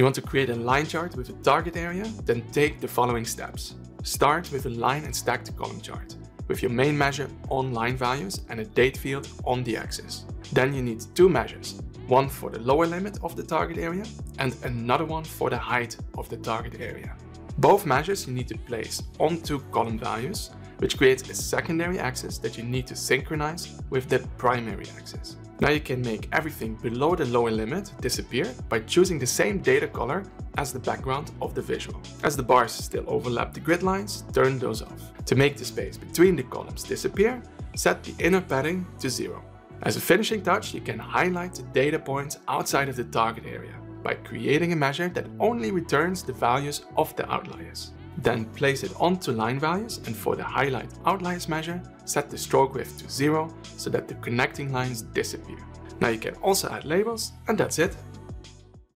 You want to create a line chart with a target area? Then take the following steps. Start with a line and stacked column chart, with your main measure on line values and a date field on the axis. Then you need two measures, one for the lower limit of the target area and another one for the height of the target area. Both measures you need to place onto column values, which creates a secondary axis that you need to synchronize with the primary axis. Now you can make everything below the lower limit disappear by choosing the same data color as the background of the visual. As the bars still overlap the grid lines, turn those off. To make the space between the columns disappear, set the inner padding to zero. As a finishing touch, you can highlight the data points outside of the target area by creating a measure that only returns the values of the outliers. Then place it onto line values and for the highlight outliers measure, set the stroke width to zero so that the connecting lines disappear. Now you can also add labels and that's it.